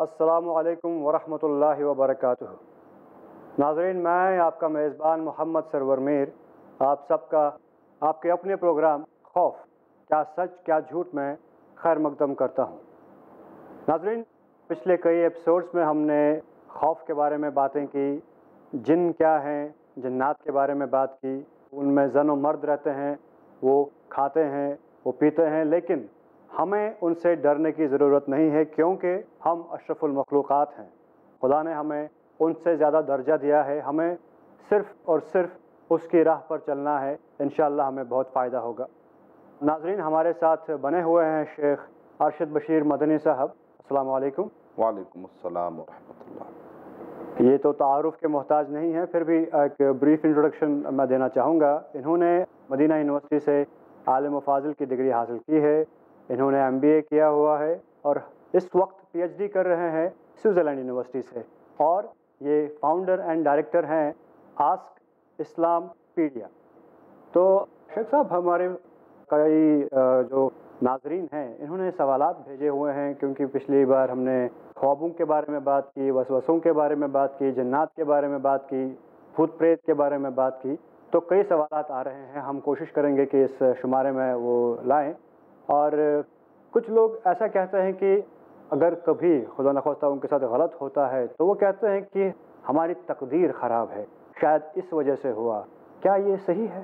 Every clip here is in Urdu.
السلام علیکم ورحمۃ اللہ وبرکاتہ۔ ناظرین، میں آپ کا میزبان محمد سرور میر آپ سب کا، آپ کے اپنے پروگرام خوف، کیا سچ، کیا جھوٹ میں خیر مقدم کرتا ہوں۔ ناظرین، پچھلے کئی ایپیسوڈس میں ہم نے خوف کے بارے میں باتیں کی، جن کیا ہیں، جنات کے بارے میں بات کی۔ ان میں زن و مرد رہتے ہیں، وہ کھاتے ہیں، وہ پیتے ہیں، لیکن ہمیں ان سے ڈرنے کی ضرورت نہیں ہے کیونکہ ہم اشرف المخلوقات ہیں۔ خدا نے ہمیں ان سے زیادہ درجہ دیا ہے۔ ہمیں صرف اور صرف اس کی راہ پر چلنا ہے۔ انشاءاللہ ہمیں بہت فائدہ ہوگا۔ ناظرین ہمارے ساتھ بنے ہوئے ہیں شیخ ارشد بشیر مدنی صاحب۔ السلام علیکم۔ وعلیکم السلام ورحمۃ اللہ۔ یہ تو تعارف کے محتاج نہیں ہے پھر بھی ایک بریف انٹروڈکشن میں دینا چاہوں گا۔ انہوں نے مدینہ یونیورسٹی سے عالم و فاضل کی ڈگری حاصل کی ہے۔ انہوں نے ایم بی اے کیا ہوا ہے اور اس وقت پی ایچ ڈی کر رہے ہیں سوئٹزرلینڈ یونیورسٹی سے اور یہ فاؤنڈر اینڈ ڈائریکٹر ہیں آسک اسلام پیڈیا۔ تو شیخ صاحب، ہمارے کئی جو ناظرین ہیں، انہوں نے سوالات بھیجے ہوئے ہیں کیونکہ پچھلی بار ہم نے خوابوں کے بارے میں بات کی، وسوسوں کے بارے میں بات کی، جنات کے بارے میں بات کی، بھوت پریت کے بارے میں بات کی۔ تو کئی سوالات آ رہے ہیں، ہم کوشش کریں گے کہ اس شمارے میں وہ لائیں۔ اور کچھ لوگ ایسا کہتے ہیں کہ اگر کبھی خدا نخواستہ ان کے ساتھ غلط ہوتا ہے تو وہ کہتے ہیں کہ ہماری تقدیر خراب ہے شاید اس وجہ سے ہوا۔ کیا یہ صحیح ہے؟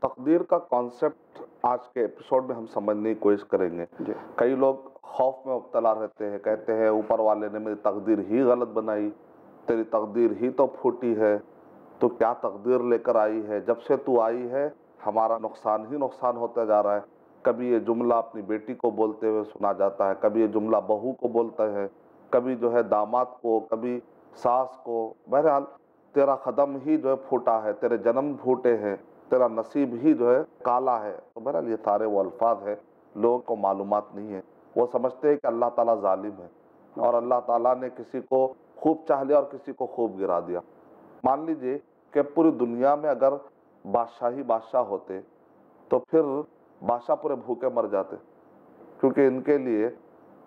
تقدیر کا کانسیپٹ آج کے ایپیسوڈ میں ہم سمجھنے کی کوشش کریں گے۔ جی۔ کئی لوگ خوف میں مبتلا رہتے ہیں کہتے ہیں اوپر والے نے میری تقدیر ہی غلط بنائی تیری تقدیر ہی تو پھوٹی ہے تو کیا تقدیر لے کر آئی ہے؟ جب سے تو آئی ہے ہمارا نقصان ہی نقصان ہوتا جا رہا ہے۔ کبھی یہ جملہ اپنی بیٹی کو بولتے ہوئے سنا جاتا ہے، کبھی یہ جملہ بہو کو بولتا ہے، کبھی جو ہے داماد کو، کبھی ساس کو۔ بہرحال تیرا قدم ہی جو ہے پھوٹا ہے، تیرے جنم پھوٹے ہیں، تیرا نصیب ہی جو ہے کالا ہے۔ تو بہرحال یہ سارے وہ الفاظ ہیں، لوگوں کو معلومات نہیں ہے وہ سمجھتے ہیں کہ اللہ تعالیٰ ظالم ہے اور اللہ تعالیٰ نے کسی کو خوب چاہ لیا اور کسی کو خوب گرا دیا۔ مان لیجیے کہ پوری دنیا میں اگر بادشاہی بادشاہ ہوتے تو پھر بادشاہ پورے بھوکے مر جاتے کیونکہ ان کے لیے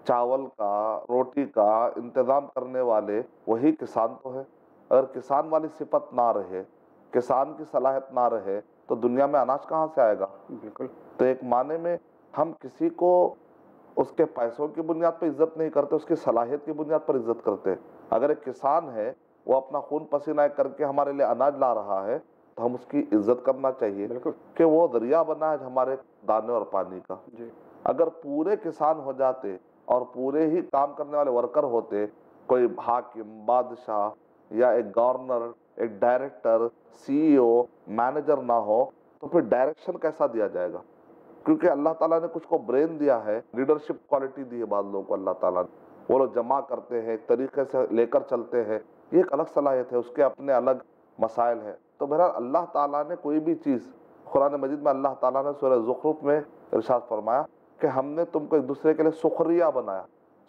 چاول کا روٹی کا انتظام کرنے والے وہی کسان تو ہے اگر کسان والی صفت نہ رہے کسان کی صلاحیت نہ رہے تو دنیا میں اناج کہاں سے آئے گا؟ بالکل۔ تو ایک معنی میں ہم کسی کو اس کے پیسوں کی بنیاد پر عزت نہیں کرتے اس کی صلاحیت کی بنیاد پر عزت کرتے۔ اگر ایک کسان ہے وہ اپنا خون پسینہ کر کے ہمارے لیے اناج لا رہا ہے ہم اس کی عزت کرنا چاہیے بالکل۔ کہ وہ دریا بنا ہے ہمارے دانے اور پانی کا۔ جی۔ اگر پورے کسان ہو جاتے اور پورے ہی کام کرنے والے ورکر ہوتے کوئی حاکم بادشاہ یا ایک گورنر ایک ڈائریکٹر سی ای او مینیجر نہ ہو تو پھر ڈائریکشن کیسا دیا جائے گا؟ کیونکہ اللہ تعالیٰ نے کچھ کو برین دیا ہے لیڈرشپ کوالٹی دی ہے بعض لوگوں کو اللہ تعالیٰ نے۔ وہ لوگ جمع کرتے ہیں ایک طریقے سے لے کر چلتے ہیں۔ یہ ایک الگ صلاحیت ہے اس کے اپنے الگ مسائل ہیں۔ تو بہرحال اللہ تعالیٰ نے کوئی بھی چیز قرآن مجید میں اللہ تعالیٰ نے سورہ زخرف میں ارشاد فرمایا کہ ہم نے تم کو ایک دوسرے کے لیے سخریہ بنایا۔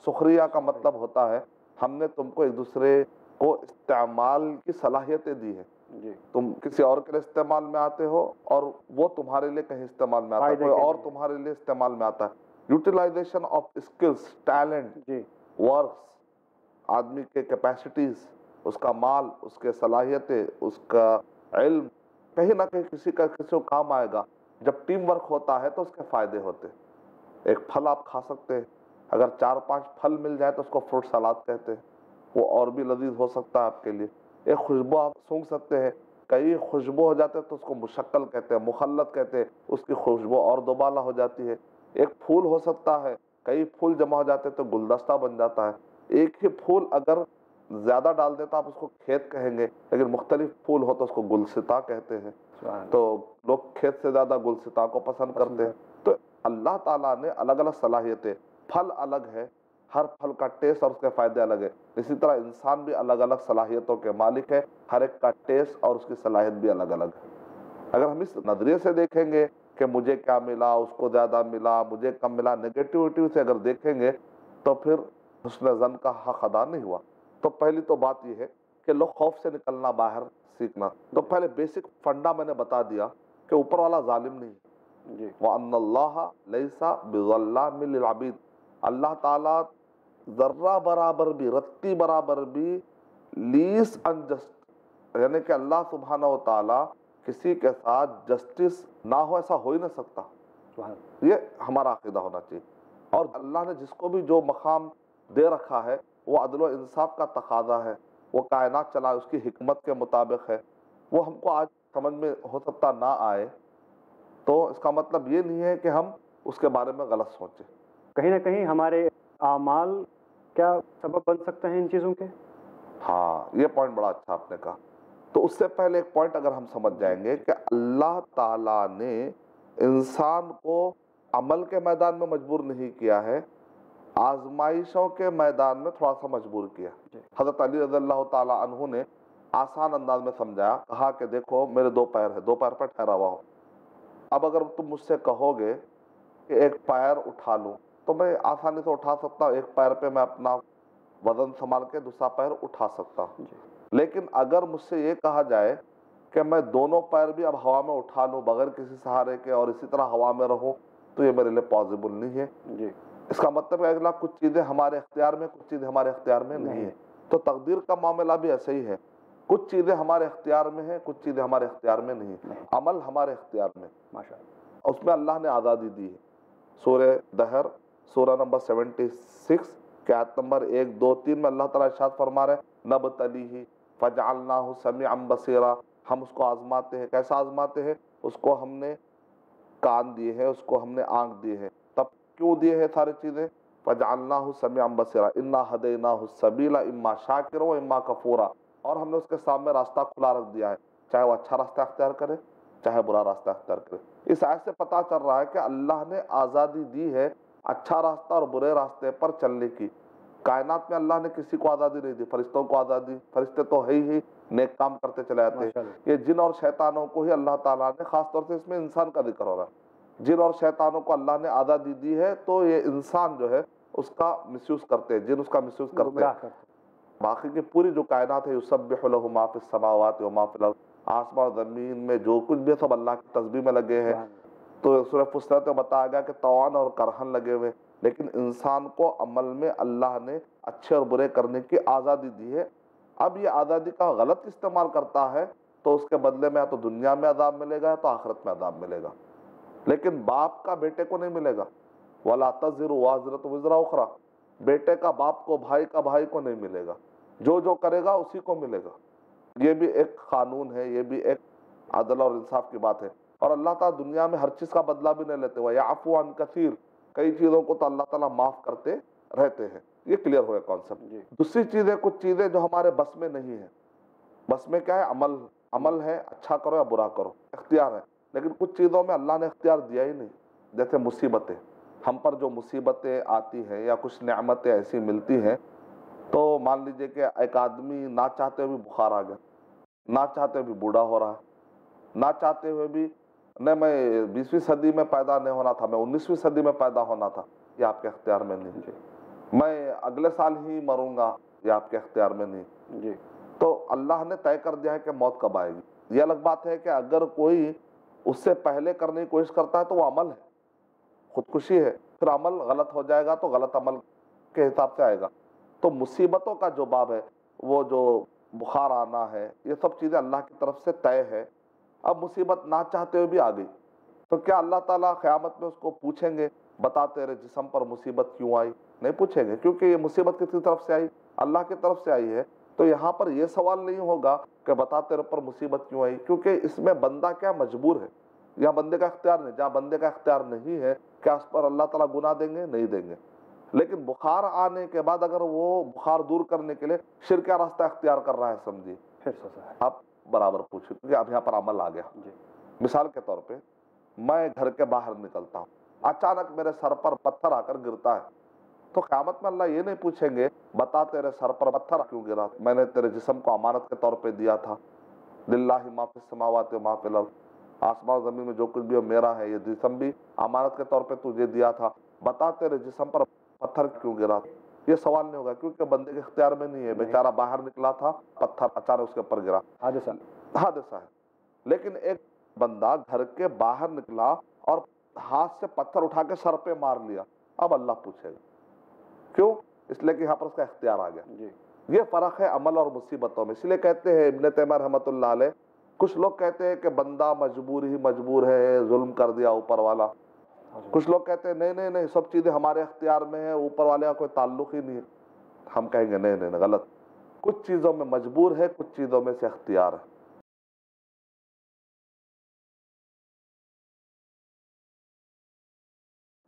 سخریہ کا مطلب ہوتا ہے ہم نے تم کو ایک دوسرے کو استعمال کی صلاحیتیں دی ہے جی۔ تم کسی اور کے لیے استعمال میں آتے ہو اور وہ تمہارے لیے کہیں استعمال میں آتا ہے کوئی اور۔ تمہارے لیے استعمال میں آتا ہے۔ یوٹیلائزیشن آف اسکلس ٹیلنٹ جی۔ ورکس آدمی کے کیپیسٹیز اس کا مال، اس کے صلاحیتیں، اس کا علم، کہیں نہ کہیں کسی کا کسی کو کام آئے گا۔ جب ٹیم ورک ہوتا ہے تو اس کے فائدے ہوتے ایک پھل آپ کھا سکتے ہیں۔ اگر چار پانچ پھل مل جائے تو اس کو فروٹ سلاد کہتے ہیں۔ وہ اور بھی لذیذ ہو سکتا ہے آپ کے لیے۔ ایک خوشبو آپ سونگ سکتے ہیں۔ کئی خوشبو ہو جاتے ہیں تو اس کو مشکل کہتے ہیں، مخلط کہتے ہیں۔ اس کی خوشبو اور دوبالا ہو جاتی ہے۔ ایک پھول ہو سکتا ہے، کئی پھول جمع ہو جاتے ہیں تو گلدستہ بن جاتا ہے۔ ایک ہی پھول اگر زیادہ ڈال دیتا آپ اس کو کھیت کہیں گے لیکن مختلف پھول ہو تو اس کو گلستا کہتے ہیں۔ تو لوگ کھیت سے زیادہ گلستا کو پسند کرتے ہیں۔ تو اللہ تعالیٰ نے الگ الگ صلاحیتیں پھل الگ ہے ہر پھل کا ٹیسٹ اور اس کے فائدے الگ ہے اسی طرح انسان بھی الگ الگ صلاحیتوں کے مالک ہے ہر ایک کا ٹیسٹ اور اس کی صلاحیت بھی الگ الگ ہے۔ اگر ہم اس نظریے سے دیکھیں گے کہ مجھے کیا ملا اس کو زیادہ ملا مجھے کم ملا نگیٹیوٹی سے اگر دیکھیں گے تو پھر حسن زن کا حق ادا نہیں ہوا۔ تو پہلی تو بات یہ ہے کہ لوگ خوف سے نکلنا باہر سیکھنا۔ تو پہلے بیسک فنڈا میں نے بتا دیا کہ اوپر والا ظالم نہیں۔ جی۔ وَأَنَّ اللَّهَ لَيْسَ بِظَلَّامٍ لِلْعَبِيدِ۔ اللہ تعالیٰ ذرہ برابر بھی رتی برابر بھی لیس انجسٹ یعنی کہ اللہ سبحانہ و تعالیٰ کسی کے ساتھ جسٹس نہ ہو ایسا ہو ہی نہ سکتا۔ یہ ہمارا عقیدہ ہونا چاہیے۔ اور اللہ نے جس کو بھی جو مقام دے رکھا ہے وہ عدل و انصاف کا تقاضا ہے وہ کائنات چلا اس کی حکمت کے مطابق ہے۔ وہ ہم کو آج سمجھ میں ہو سکتا نہ آئے۔ تو اس کا مطلب یہ نہیں ہے کہ ہم اس کے بارے میں غلط سوچیں۔ کہیں نہ کہیں ہمارے اعمال کیا سبب بن سکتے ہیں ان چیزوں کے؟ ہاں یہ پوائنٹ بڑا اچھا آپ نے کہا۔ تو اس سے پہلے ایک پوائنٹ اگر ہم سمجھ جائیں گے کہ اللہ تعالیٰ نے انسان کو عمل کے میدان میں مجبور نہیں کیا ہے آزمائشوں کے میدان میں تھوڑا سا مجبور کیا۔ جی۔ حضرت علی رضی اللہ تعالیٰ عنہ نے آسان انداز میں سمجھایا کہا کہ دیکھو میرے دو پیر ہیں دو پیر پر ٹھہرا ہوا ہو۔ اب اگر تم مجھ سے کہو گے کہ ایک پیر اٹھا لوں تو میں آسانی سے اٹھا سکتا ہوں ایک پیر پہ میں اپنا وزن سنبھال کے دوسرا پیر اٹھا سکتا ہوں۔ جی۔ لیکن اگر مجھ سے یہ کہا جائے کہ میں دونوں پیر بھی اب ہوا میں اٹھا لوں بغیر کسی سہارے کے اور اسی طرح ہوا میں رہوں تو یہ میرے لیے پاسبل نہیں ہے۔ جی۔ اس کا مطلب ہے اگلا کچھ چیزیں ہمارے اختیار میں کچھ چیزیں ہمارے اختیار میں نہیں۔ ہے تو تقدیر کا معاملہ بھی ایسے ہی ہے۔ کچھ چیزیں ہمارے اختیار میں ہیں کچھ چیزیں ہمارے اختیار میں نہیں۔ ہیں عمل ہمارے اختیار میں۔ اس میں اللہ نے آزادی دی ہے۔ سورہ دہر سورہ نمبر سیونٹی سکس کے آیت نمبر ایک دو تین میں اللہ تعالیٰ ارشاد فرما رہے ہیں نب تلی ہی فجعلناہ سمیعا بصیرا۔ ہم اس کو آزماتے ہیں۔ کیسا آزماتے ہیں؟ اس کو ہم نے کان دیے ہیں اس کو ہم نے آنکھ ہیں۔ تب کیوں دیے ہیں ساری چیزیں؟ فجعلناہ سمیعا بصیرا انا ہدیناہ السبیل اما شاکرا و اما کفورا اور ہم نے اس کے سامنے راستہ کھلا رکھ دیا ہے۔ چاہے وہ اچھا راستہ اختیار کرے چاہے برا راستہ اختیار کرے۔ اس آیت سے پتہ چل رہا ہے کہ اللہ نے آزادی دی ہے اچھا راستہ اور برے راستے پر چلنے کی۔ کائنات میں اللہ نے کسی کو آزادی نہیں دی فرشتوں کو آزادی۔ فرشتے تو ہے ہی نیک کام کرتے چلے جاتے ہیں یہ جن اور شیطانوں کو ہی اللہ تعالیٰ نے خاص طور سے اس میں انسان کا ذکر ہو رہا ہے۔ جن اور شیطانوں کو اللہ نے آزادی دی ہے تو یہ انسان جو ہے اس کا مس یوز کرتے ہیں جن اس کا مس یوز کرتے ہیں؟ باقی کی پوری جو کائنات ہے یسبح له ما فی السماوات و ما فی الارض۔ آسمان زمین میں جو کچھ بھی ہے سب اللہ کی تسبیح میں لگے ہیں۔ تو سورہ فصلت میں بتایا گیا کہ توان اور کرہن لگے ہوئے لیکن انسان کو عمل میں اللہ نے اچھے اور برے کرنے کی آزادی دی ہے۔ اب یہ آزادی کا غلط استعمال کرتا ہے تو اس کے بدلے میں یا تو دنیا میں عذاب ملے گا یا تو آخرت میں عذاب ملے گا۔ لیکن باپ کا بیٹے کو نہیں ملے گا۔ ولا تزر وازرت وزرا اخرا بیٹے کا باپ کو بھائی کا بھائی کو نہیں ملے گا۔ جو جو کرے گا اسی کو ملے گا۔ یہ بھی ایک قانون ہے یہ بھی ایک عدل اور انصاف کی بات ہے۔ اور اللہ تعالیٰ دنیا میں ہر چیز کا بدلہ بھی نہیں لیتے۔ وہ یا عن کثیر کئی چیزوں کو تو اللہ تعالیٰ معاف کرتے رہتے ہیں۔ یہ کلیئر ہوا کانسیپٹ دوسری چیز ہے کچھ چیزیں جو ہمارے بس میں نہیں ہے بس میں کیا ہے؟ عمل عمل ہے اچھا کرو یا برا کرو۔ اختیار ہے۔ لیکن کچھ چیزوں میں اللہ نے اختیار دیا ہی نہیں۔ جیسے مصیبتیں ہم پر جو مصیبتیں آتی ہیں یا کچھ نعمتیں ایسی ملتی ہیں تو مان لیجیے کہ ایک آدمی نہ چاہتے ہوئے بھی بخار آ گیا نہ چاہتے ہوئے بھی بوڑھا ہو رہا ہے نہ چاہتے ہوئے بھی نہیں میں بیسویں صدی میں پیدا نہیں ہونا تھا میں انیسویں صدی میں پیدا ہونا تھا یہ آپ کے اختیار میں نہیں۔ جی۔ میں اگلے سال ہی مروں گا یہ آپ کے اختیار میں نہیں۔ جی۔ تو اللہ نے طے کر دیا ہے کہ موت کب آئے گی۔ یہ الگ بات ہے کہ اگر کوئی اس سے پہلے کرنے کی کوشش کرتا ہے تو وہ عمل ہے۔ خودکشی ہے۔ پھر عمل غلط ہو جائے گا تو غلط عمل کے حساب سے آئے گا۔ تو مصیبتوں کا جو باب ہے، وہ جو بخار آنا ہے، یہ سب چیزیں اللہ کی طرف سے طے ہے۔ اب مصیبت نہ چاہتے ہوئے بھی آ گئی۔ تو کیا اللہ تعالیٰ قیامت میں اس کو پوچھیں گے؟ بتا تیرے جسم پر مصیبت کیوں آئی؟ نہیں پوچھیں گے، کیونکہ یہ مصیبت کس کی طرف سے آئی، اللہ کی طرف سے آئی ہے۔ تو یہاں پر یہ سوال نہیں ہوگا کہ بتا تیرے پر مصیبت کیوں آئی؟ کیونکہ اس میں بندہ کیا مجبور ہے؟ یہاں بندے کا اختیار نہیں جہاں بندے کا اختیار نہیں ہے کیا اس پر اللہ تعالیٰ گناہ دیں گے؟ نہیں دیں گے۔ لیکن بخار آنے کے بعد اگر وہ بخار دور کرنے کے لیے شرک کا راستہ اختیار کر رہا ہے سمجھیے؟ آپ برابر پوچھیں۔ کیونکہ اب یہاں پر عمل آ گیا۔ جی۔ مثال کے طور پہ میں گھر کے باہر نکلتا ہوں۔ اچانک میرے سر پر پتھر آ کر گرتا ہے۔ تو قیامت میں اللہ یہ نہیں پوچھیں گے بتا تیرے سر پر پتھر کیوں گرا؟ میں نے تیرے جسم کو امانت کے طور پہ دیا تھا۔ للہ ما فی السماوات و ما فی الارض۔ آسمان زمین میں جو کچھ بھی میرا ہے یہ جسم بھی امانت کے طور پہ تجھے دیا تھا۔ بتا تیرے جسم پر پتھر کیوں گرا؟ یہ سوال نہیں ہوگا کیونکہ بندے کے اختیار میں نہیں ہے۔ بیچارہ باہر نکلا تھا پتھر اچانک اس کے اوپر گرا۔ حادثہ حادثہ ہے لیکن ایک بندہ گھر کے باہر نکلا اور ہاتھ سے پتھر اٹھا کے سر پہ مار لیا۔ اب اللہ پوچھے گا۔ کیوں؟ اس لیے کہ یہاں پر اس کا اختیار آ گیا۔ جی۔ یہ فرق ہے عمل اور مصیبتوں میں۔ اس لیے کہتے ہیں ابن تیمیہ رحمۃ اللہ علیہ کچھ لوگ کہتے ہیں کہ بندہ مجبور ہی مجبور ہے ظلم کر دیا اوپر والا۔ کچھ لوگ کہتے ہیں نہیں نہیں نہیں سب چیزیں ہمارے اختیار میں ہیں اوپر والے کا کوئی تعلق ہی نہیں ہے۔ ہم کہیں گے نہیں نہیں، غلط۔ کچھ چیزوں میں مجبور ہے کچھ چیزوں میں سے اختیار ہے۔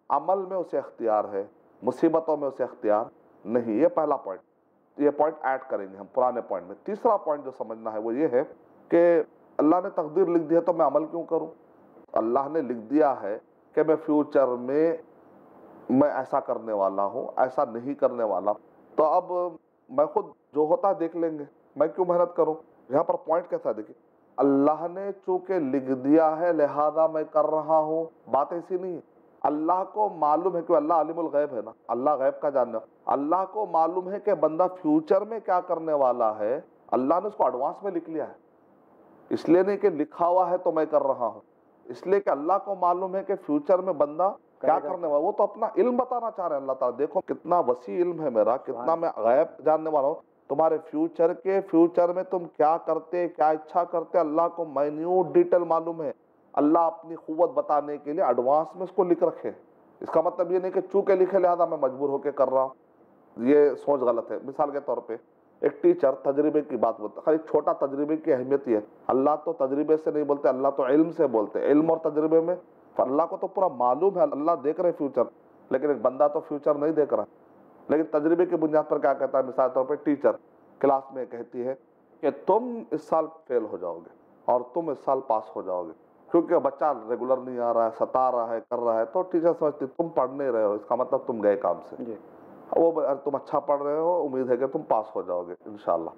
عمل میں اسے اختیار ہے۔ مصیبتوں میں اسے اختیار نہیں، یہ پہلا پوائنٹ یہ پوائنٹ ایڈ کریں گے ہم، پرانے پوائنٹ میں. تیسرا پوائنٹ جو سمجھنا ہے وہ یہ ہے کہ اللہ نے تقدیر لکھ دی ہے تو میں عمل کیوں کروں؟ اللہ نے لکھ دیا ہے کہ میں فیوچر میں میں ایسا کرنے والا ہوں، ایسا نہیں کرنے والا. تو اب میں خود جو ہوتا ہے دیکھ لیں گے، میں کیوں محنت کروں؟ یہاں پر پوائنٹ کیسا ہے؟ دیکھیں، اللہ نے چونکہ لکھ دیا ہے، لہذا میں کر رہا ہوں. بات ایسی نہیں ہے. اللہ کو معلوم ہے کہ اللہ عالم الغیب ہے نا اللہ غیب کا جاننا اللہ کو معلوم ہے کہ بندہ فیوچر میں کیا کرنے والا ہے۔ اللہ نے اس کو ایڈوانس میں لکھ لیا ہے۔ اس لیے نہیں کہ لکھا ہوا ہے تو میں کر رہا ہوں۔ اس لیے کہ اللہ کو معلوم ہے کہ فیوچر میں بندہ کیا کرنے والا وہ تو اپنا علم بتانا چاہ رہے ہیں اللہ تعالیٰ۔ دیکھو کتنا وسیع علم ہے میرا کتنا میں غیب جاننے والا ہوں۔ تمہارے فیوچر کے فیوچر میں تم کیا کرتے کیا اچھا کرتے اللہ کو مائنیوٹ ڈیٹیل معلوم ہے۔ اللہ اپنی قوت بتانے کے لیے ایڈوانس میں اس کو لکھ رکھے۔ اس کا مطلب یہ نہیں کہ چونکہ لکھے لہذا میں مجبور ہو کے کر رہا ہوں۔ یہ سوچ غلط ہے۔ مثال کے طور پہ ایک ٹیچر تجربے کی بات بولتا ہے۔ خالی چھوٹا تجربے کی اہمیت یہ ہے۔ اللہ تو تجربے سے نہیں بولتے، اللہ تو علم سے بولتے علم اور تجربے میں اللہ کو تو پورا معلوم ہے، اللہ دیکھ رہے فیوچر لیکن ایک بندہ تو فیوچر نہیں دیکھ رہا۔ لیکن تجربے کی بنیاد پر کیا کہتا ہے؟ مثال کے طور پہ ٹیچر کلاس میں کہتی ہے کہ تم اس سال فیل ہو جاؤ گے اور تم اس سال پاس ہو جاؤ گے۔ کیونکہ بچہ ریگولر نہیں آ رہا ہے ستا رہا ہے کر رہا ہے تو ٹیچر سمجھتی تم پڑھ نہیں رہے ہو اس کا مطلب تم گئے کام سے۔ جی۔ وہ تم اچھا پڑھ رہے ہو امید ہے کہ تم پاس ہو جاؤ گے انشاءاللہ۔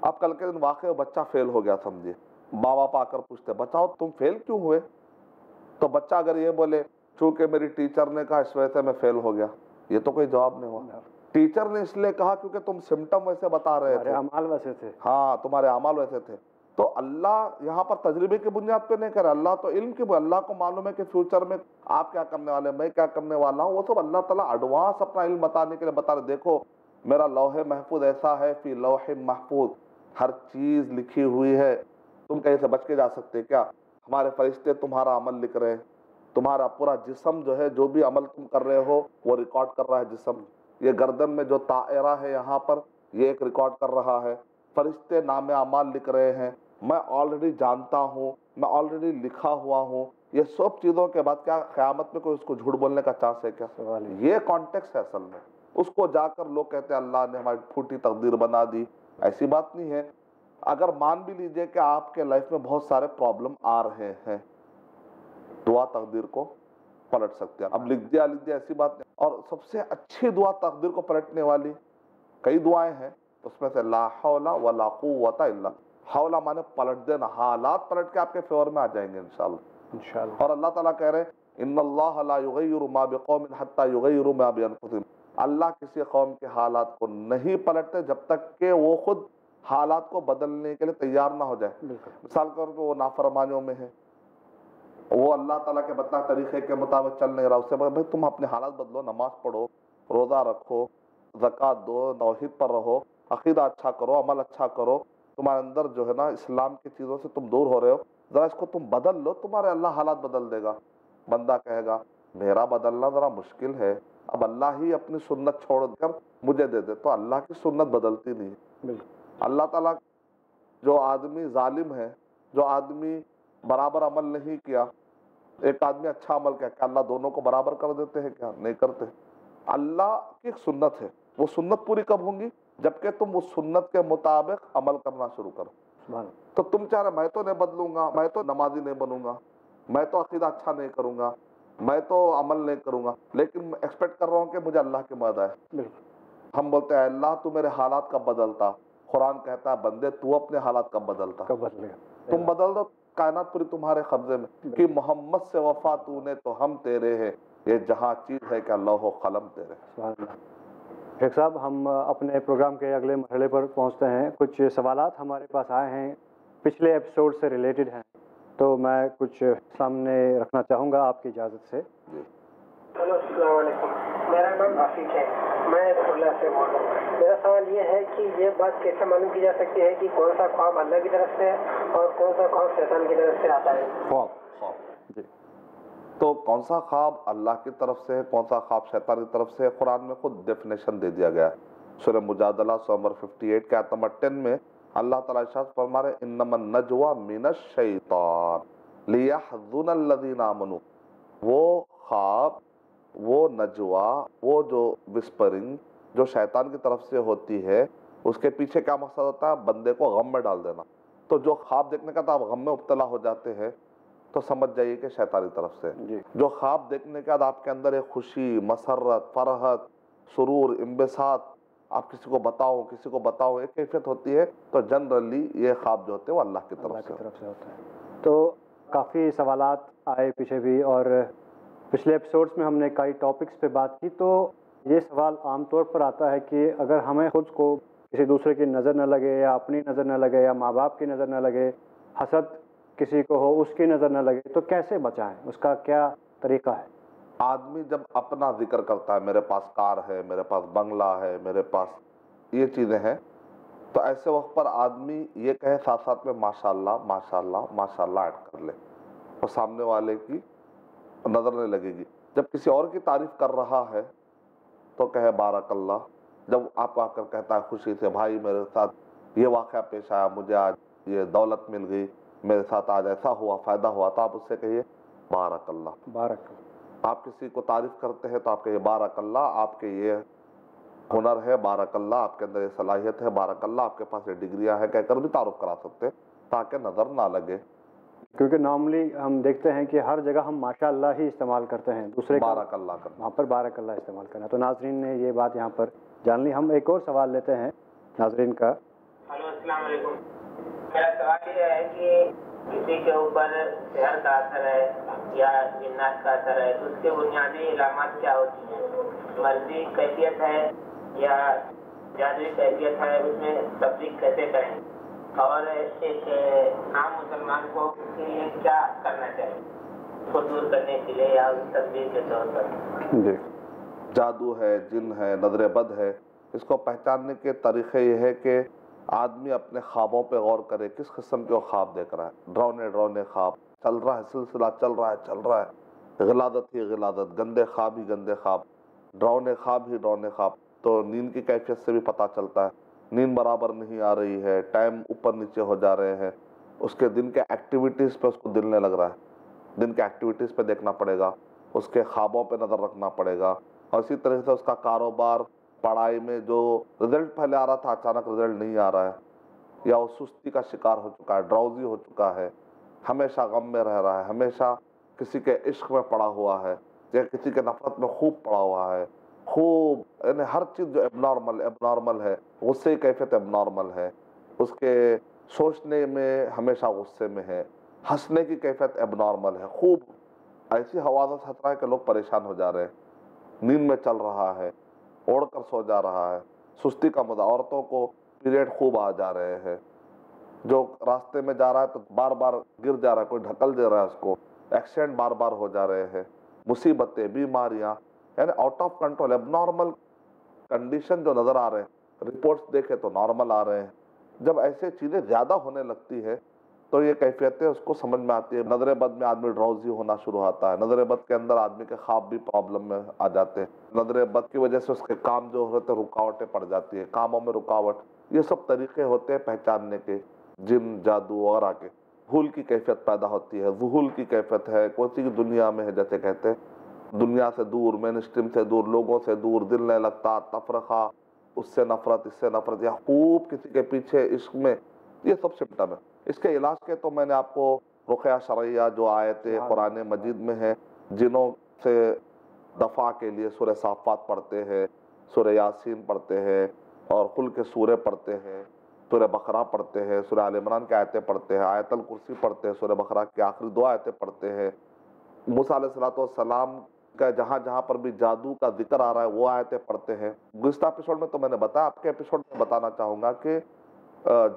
اب کل کے دن واقع بچہ فیل ہو گیا سمجھیے۔ ماں باپ آ کر پوچھتے بچاؤ تم فیل کیوں ہوئے؟ تو بچہ اگر یہ بولے چونکہ میری ٹیچر نے کہا اس وجہ سے میں فیل ہو گیا۔ یہ تو کوئی جواب نہیں ہوا۔ ٹیچر نے اس لیے کہا کیونکہ تم سمٹم ویسے بتا رہے تھے۔ اعمال ویسے تھے۔ ہاں تمہارے اعمال ویسے تھے۔ تو اللہ یہاں پر تجربے کی بنیاد پہ نہیں کرے، اللہ تو علم کی اللہ کو معلوم ہے کہ فیوچر میں آپ کیا کرنے والے میں کیا کرنے والا ہوں، وہ سب اللہ تعالیٰ ایڈوانس اپنا علم بتانے کے لیے بتا رہے دیکھو، میرا لوح محفوظ ایسا ہے، فی لوح محفوظ، ہر چیز لکھی ہوئی ہے۔ تم کہیں سے بچ کے جا سکتے کیا؟ ہمارے فرشتے تمہارا عمل لکھ رہے ہیں۔ تمہارا پورا جسم جو ہے، جو بھی عمل تم کر رہے ہو، وہ ریکارڈ کر رہا ہے جسم۔ یہ گردن میں جو طائرہ ہے یہاں پر، یہ ایک ریکارڈ کر رہا ہے۔ فرشتے نام اعمال لکھ رہے ہیں۔ میں آلریڈی جانتا ہوں میں آلریڈی لکھا ہوا ہوں یہ سب چیزوں کے بعد کیا قیامت میں کوئی اس کو جھوٹ بولنے کا چانس ہے کیا؟ یہ کانٹیکس ہے اصل میں۔ اس کو جا کر لوگ کہتے ہیں اللہ نے ہماری پھوٹی تقدیر بنا دی۔ ایسی بات نہیں ہے۔ اگر مان بھی لیجیے کہ آپ کے لائف میں بہت سارے پرابلم آ رہے ہیں دعا تقدیر کو پلٹ سکتے ہیں۔ اب لکھ دیا لکھ دیا ایسی بات نہیں۔ اور سب سے اچھی دعا تقدیر کو پلٹنے والی کئی دعائیں ہیں۔ اس میں سے لا حول ولا قوت الا حولہ مانے پلٹ دینا حالات پلٹ کے آپ کے فیور میں آ جائیں گے انشاءاللہ۔ انشاءاللہ۔ اور اللہ تعالیٰ کہہ رہے ہیں ان اللہ لا یغیر ما بقوم حتی یغیر ما بانفسهم اللہ کسی قوم کے حالات کو نہیں پلٹتے جب تک کہ وہ خود حالات کو بدلنے کے لیے تیار نہ ہو جائے۔ مثال کے طور پہ وہ نافرمانیوں میں ہے۔ وہ اللہ تعالیٰ کے بتا طریقے کے مطابق چل نہیں رہا اس سے بھائی تم اپنے حالات بدلو نماز پڑھو روزہ رکھو زکوٰۃ دو توحید پر رہو عقیدہ اچھا کرو عمل اچھا کرو تمہارے اندر جو ہے نا اسلام کی چیزوں سے تم دور ہو رہے ہو ذرا اس کو تم بدل لو تمہارے اللہ حالات بدل دے گا۔ بندہ کہے گا میرا بدلنا ذرا مشکل ہے اب اللہ ہی اپنی سنت چھوڑ کر مجھے دے دے تو اللہ کی سنت بدلتی نہیں۔ ہے بالکل۔ اللہ تعالیٰ جو آدمی ظالم ہے جو آدمی برابر عمل نہیں کیا ایک آدمی اچھا عمل کیا کہ اللہ دونوں کو برابر کر دیتے ہیں کیا نہیں کرتے؟ اللہ کی ایک سنت ہے۔ وہ سنت پوری کب ہوں گی؟ جبکہ تم اس سنت کے مطابق عمل کرنا شروع کرو۔ تو تم چاہ رہے میں تو نہیں بدلوں گا میں تو نمازی نہیں بنوں گا میں تو عقیدہ اچھا نہیں کروں گا میں تو عمل نہیں کروں گا۔ لیکن ایکسپیکٹ کر رہا ہوں کہ مجھے اللہ کی مدد آئے۔ بالکل۔ ہم بولتے ہیں اللہ تو میرے حالات کب بدلتا؟ قرآن کہتا ہے بندے تو اپنے حالات کب بدلتا؟ تم بدل دو کائنات پوری تمہارے قبضے میں کہ محمد سے وفا تو نے تو ہم تیرے ہیں یہ جہاں چیز ہے کہ اللہ و قلم تیرے۔ شیخ صاحب ہم اپنے پروگرام کے اگلے مرحلے پر پہنچتے ہیں۔ کچھ سوالات ہمارے پاس آئے ہیں پچھلے ایپیسوڈ سے ریلیٹڈ ہیں۔ تو میں کچھ سامنے رکھنا چاہوں گا آپ کی اجازت سے۔ جی۔ ہلو السلام علیکم۔ میرا نام آفیق ہے۔ میں طرف سے میرا سوال یہ ہے کہ یہ بات کیسے معلوم کی جا سکتی ہے کہ کون سا خواب اللہ کی طرف سے اور کون سا خواب شیطان کی طرف سے آتا ہے؟ خواب خواب۔ تو کون سا خواب اللہ کی طرف سے ہے؟ کون سا خواب شیطان کی طرف سے ہے؟ قرآن میں خود ڈیفینیشن دے دیا گیا ہے۔ سورہ مجادلہ سو 58 کے آیت نمبر 10 میں اللہ تعالیٰ ارشاد فرما رہے انما النجوى من الشیطان لیحزن الذین آمنوا. وہ خواب، وہ نجوا وہ جو وسپرنگ جو شیطان کی طرف سے ہوتی ہے، اس کے پیچھے کیا مقصد ہوتا ہے؟ بندے کو غم میں ڈال دینا۔ تو جو خواب دیکھنے کا تو آپ غم میں مبتلا ہو جاتے ہیں تو سمجھ جائیے کہ شیطانی طرف سے۔ جی۔ جو خواب دیکھنے کے بعد آپ کے اندر ایک خوشی مسرت فرحت سرور انبساط آپ کسی کو بتاؤ کسی کو بتاؤ ایک کیفیت ہوتی ہے تو جنرلی یہ خواب جو ہوتے ہیں وہ اللہ کی طرف سے ہوتا ہے تو کافی سوالات آئے پیچھے بھی اور پچھلے ایپیسوڈس میں ہم نے کئی ٹاپکس پہ بات کی۔ تو یہ سوال عام طور پر آتا ہے کہ اگر ہمیں خود کو کسی دوسرے کی نظر نہ لگے یا اپنی نظر نہ لگے یا ماں باپ کی نظر نہ لگے حسد کسی کو ہو، اس کی نظر نہ لگے تو کیسے بچائیں؟ اس کا کیا طریقہ ہے؟ آدمی جب اپنا ذکر کرتا ہے، میرے پاس کار ہے، میرے پاس بنگلہ ہے، میرے پاس یہ چیزیں ہیں، تو ایسے وقت پر آدمی یہ کہے، ساتھ ساتھ میں ماشاء اللہ ماشاء اللہ ماشاء اللہ ایڈ کر لے، اور سامنے والے کی نظر نہیں لگے گی۔ جب کسی اور کی تعریف کر رہا ہے تو کہے بارک اللہ جب آپ آ کر کہتا ہے خوشی سے، بھائی میرے ساتھ یہ واقعہ پیش آیا، مجھے آج یہ دولت مل گئی میرے ساتھ آج ایسا ہوا فائدہ ہوا تو آپ اس سے کہیے بارک اللہ بارک آپ کسی کو تعریف کرتے ہیں تو آپ کہیے بارک اللہ آپ کے یہ ہنر ہے بارک اللہ آپ کے اندر یہ صلاحیت ہے بارک اللہ آپ کے پاس یہ ڈگریاں ہیں کہہ کر بھی تعارف کرا سکتے تاکہ نظر نہ لگے۔ کیونکہ نارملی ہم دیکھتے ہیں کہ ہر جگہ ہم ماشاء اللہ ہی استعمال کرتے ہیں دوسرے بارک اللہ کرنا۔ وہاں پر بارک اللہ استعمال کرنا۔ تو ناظرین نے یہ بات یہاں پر جان لی۔ ہم ایک اور سوال لیتے ہیں ناظرین کا۔ ہلو السلام علیکم۔ میرا سوال یہ ہے کہ کسی کے اوپر شہر کا اثر ہے، یا جنات کا اثر ہے، تو اس کے بنیادی علامات کیا ہوتی ہیں؟ مرضی کیفیت ہے یا جادوی کیفیت ہے، اس میں تفریق کیسے کریں؟ اور ایک عام مسلمان کو اس کے لیے کیا کرنا چاہیے؟ اس کو دور کرنے کے لیے یا تصویر کے طور پر؟ جی۔ جادو ہے، جن ہے، نظر بد ہے، اس کو پہچاننے کے طریقے یہ ہے کہ آدمی اپنے خوابوں پہ غور کرے کس قسم کے وہ خواب دیکھ رہا ہے۔ ڈرونے ڈرونے خواب۔ چل رہا ہے، سلسلہ چل رہا ہے، چل رہا ہے۔ غلادت ہی غلادت، گندے خواب ہی گندے خواب۔ ڈرونے خواب ہی ڈرونے خواب۔ تو نیند کی کیفیت سے بھی پتہ چلتا ہے۔ نیند برابر نہیں آ رہی ہے، ٹائم اوپر نیچے ہو جا رہے ہیں۔ اس کے دن کے ایکٹیویٹیز پہ اس کو دل نہیں لگ رہا ہے۔ دن کے ایکٹیویٹیز پہ دیکھنا پڑے گا۔ اس کے خوابوں پہ نظر رکھنا پڑے گا۔ اور اسی طرح سے اس کا کاروبار پڑھائی میں جو رزلٹ پہلے آ رہا تھا، اچانک رزلٹ نہیں آ رہا ہے، یا وہ سستی کا شکار ہو چکا ہے ڈراؤزی ہو چکا ہے، ہمیشہ غم میں رہ رہا ہے، ہمیشہ کسی کے عشق میں پڑا ہوا ہے، یا کسی کے نفرت میں خوب پڑا ہوا ہے۔ خوب یعنی ہر چیز جو اب نارمل اب نارمل ہے، غصے کی کیفیت اب نارمل ہے۔ اس کے سوچنے میں ہمیشہ غصے میں ہے، ہنسنے کی کیفیت اب نارمل ہے۔ خوب، ایسی حوادث ہنس رہا ہے کہ لوگ پریشان ہو جا رہے ہیں۔ نیند میں چل رہا ہے۔ اوڑھ کر سو جا رہا ہے۔ سستی کا مدہ عورتوں کو پیریڈ خوب آ جا رہے ہیں۔ جو راستے میں جا رہا ہے تو بار بار گر جا رہا ہے، کوئی ڈھکل دے رہا ہے اس کو۔ ایکسیڈنٹ بار بار ہو جا رہے ہیں۔ مصیبتیں، بیماریاں یعنی آؤٹ آف کنٹرول اب نارمل کنڈیشن جو نظر آ رہے ہیں۔ رپورٹس دیکھے تو نارمل آ رہے ہیں۔ جب ایسے چیزیں زیادہ ہونے لگتی ہے تو یہ کیفیتیں اس کو سمجھ میں آتی ہے نظر بد میں آدمی ڈراؤزی ہونا شروع ہوتا ہے۔ نظر بد کے اندر آدمی کے خواب بھی پرابلم میں آ جاتے ہیں۔ نظر بد کی وجہ سے اس کے کام جو ہوتے ہیں رکاوٹیں پڑ جاتی ہیں۔ کاموں میں رکاوٹ۔ یہ سب طریقے ہوتے ہیں پہچاننے کے۔ جن جادو وغیرہ کے بھول کی کیفیت پیدا ہوتی ہے۔ ذہول کی کیفیت ہے۔ کوئی کی دنیا میں ہے جیسے کہتے ہیں۔ دنیا سے دور مین اسٹریم سے دور، لوگوں سے دور، دل نہیں لگتا، تفرقہ، اس سے نفرت، اس سے نفرت یا خوب کسی کے پیچھے، عشق میں۔ یہ سب سمٹم ہے۔ اس کے علاج کے تو میں نے آپ کو رقیہ شرعیہ جو آیتیں قرآن مجید میں ہیں جنوں سے دفاع کے لیے سورہ صافات پڑھتے ہیں سورہ یاسین پڑھتے ہیں اور خل کے سورے پڑھتے ہیں سورہ بقرہ پڑھتے ہیں سورہ عال عمران کی آیتیں پڑھتے ہیں آیت الکرسی پڑھتے ہیں سورہ بقرہ کی آخری دو آیتیں پڑھتے ہیں۔ موسیٰ علیہ والسلام کا جہاں جہاں پر بھی جادو کا ذکر آ رہا ہے وہ آیتیں پڑھتے ہیں۔ گزشتہ ایپیسوڈ میں تو میں نے بتایا آپ کے ایپیسوڈ میں بتانا چاہوں گا کہ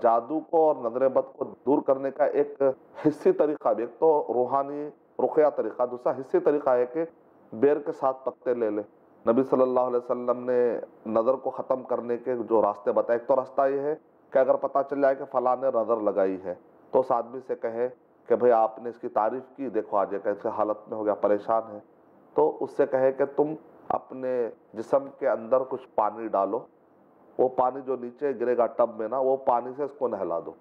جادو کو اور نظر بد کو دور کرنے کا ایک حصی طریقہ بھی، ایک تو روحانی رقیہ طریقہ، دوسرا حصی طریقہ ہے کہ بیر کے ساتھ پتے لے لے۔ نبی صلی اللہ علیہ وسلم نے نظر کو ختم کرنے کے جو راستے بتائے، ایک تو راستہ یہ ہے کہ اگر پتہ چل جائے کہ فلاں نے نظر لگائی ہے، تو اس آدمی سے کہے کہ بھئی آپ نے اس کی تعریف کی، دیکھو آج کیسے حالت میں ہو گیا، پریشان ہے۔ تو اس سے کہے کہ تم اپنے جسم کے اندر کچھ پانی ڈالو۔ وہ پانی جو نیچے گرے گا ٹب میں نا، وہ پانی سے اس کو نہلا دو۔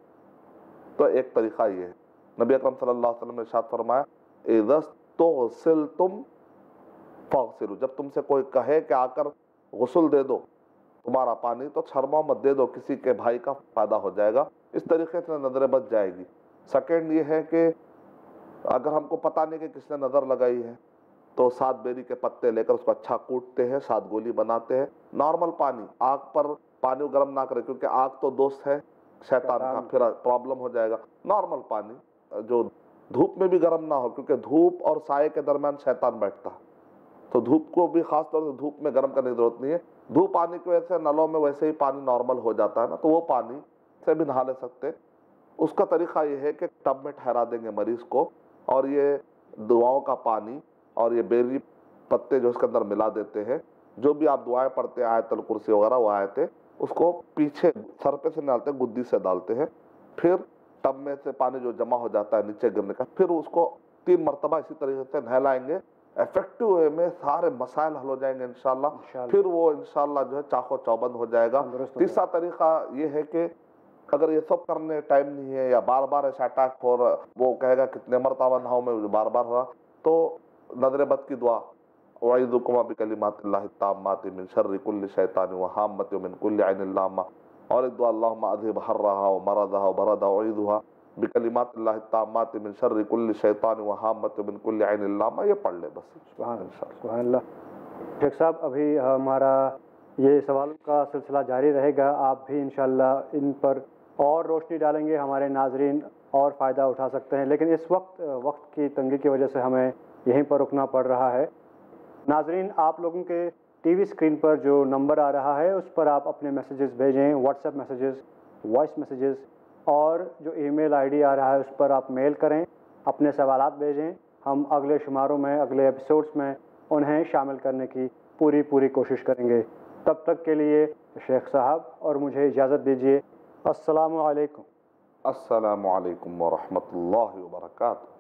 تو ایک طریقہ یہ ہے۔ نبی اکرم صلی اللہ علیہ وسلم نے ارشاد فرمایا اِذَسْ تُغْسِلْتُمْ فَغْسِلُوا جب تم سے کوئی کہے کہ آ کر غسل دے دو، تمہارا پانی، تو چھرما مت دے دو، کسی کے بھائی کا فائدہ ہو جائے گا۔ اس طریقے سے نظریں بچ جائے گی۔ سیکنڈ یہ ہے کہ اگر ہم کو پتہ نہیں کہ کس نے نظر لگائی ہے تو سات بیری کے پتے لے کر اس کو اچھا کوٹتے ہیں سات گولی بناتے ہیں۔ نارمل پانی آگ پر پانی گرم نہ کرے کیونکہ آگ تو دوست ہے شیطان کا پھر پرابلم ہو جائے گا۔ نارمل پانی جو دھوپ میں بھی گرم نہ ہو کیونکہ دھوپ اور سائے کے درمیان شیطان بیٹھتا۔ ہے تو دھوپ کو بھی خاص طور سے دھوپ میں گرم کرنے کی ضرورت نہیں ہے۔ دھوپ آنے کی وجہ سے نلوں میں ویسے ہی پانی نارمل ہو جاتا ہے نا تو وہ پانی سے بھی نہا لے سکتے۔ اس کا طریقہ یہ ہے کہ ٹب میں ٹھہرا دیں گے مریض کو اور یہ دعاؤں کا پانی اور یہ بیری پتے جو اس کے اندر ملا دیتے ہیں جو بھی آپ دعائیں پڑھتے ہیں آیت الکرسی وغیرہ وہ آئے تھے اس کو پیچھے سر پہ سے ڈالتے ہیں گدی سے ڈالتے ہیں۔ پھر ٹب میں سے پانی جو جمع ہو جاتا ہے نیچے گرنے کا پھر اس کو تین مرتبہ اسی طریقے سے نہلائیں گے۔ افیکٹو وے میں سارے مسائل حل ہو جائیں گے انشاءاللہ۔ پھر وہ انشاءاللہ جو ہے چاقو چوبند ہو جائے گا۔ تیسرا طریقہ یہ ہے کہ اگر یہ سب کرنے ٹائم نہیں ہے یا بار بار ایسا اٹیک ہو رہا وہ کہے گا کتنے مرتبہ نہاؤں میں بار بار ہو رہا تو نظر بد کی دعا وعیدکما بکلمات اللہ التامات من شر کل شیطان و حامت من کل عین اللہم اور ایک دعا، اللہم اذہب حرہا و مرضہا و بردہا وعیدہا بکلمات اللہ التامات من شر کل شیطان و حامت من کل عین اللہم یہ پڑھ لے بس۔ سبحان اللہ شیخ صاحب، ابھی ہمارا یہ سوال کا سلسلہ جاری رہے گا۔ آپ بھی انشاءاللہ ان پر اور روشنی ڈالیں گے، ہمارے ناظرین اور فائدہ اٹھا سکتے ہیں۔ لیکن اس وقت وقت کی تنگی کی وجہ سے ہمیں یہیں پر رکنا پڑ رہا ہے۔ ناظرین، آپ لوگوں کے ٹی وی اسکرین پر جو نمبر آ رہا ہے، اس پر آپ اپنے میسیجز بھیجیں WhatsApp messages voice messages اور جو ای میل آئی ڈی آ رہا ہے، اس پر آپ میل کریں، اپنے سوالات بھیجیں۔ ہم اگلے شماروں میں، اگلے ایپیسوڈس میں انہیں شامل کرنے کی پوری پوری کوشش کریں گے۔ تب تک کے لیے شیخ صاحب، اور مجھے اجازت دیجیے۔ السلام علیکم۔ السلام علیکم ورحمۃ اللہ وبرکاتہ۔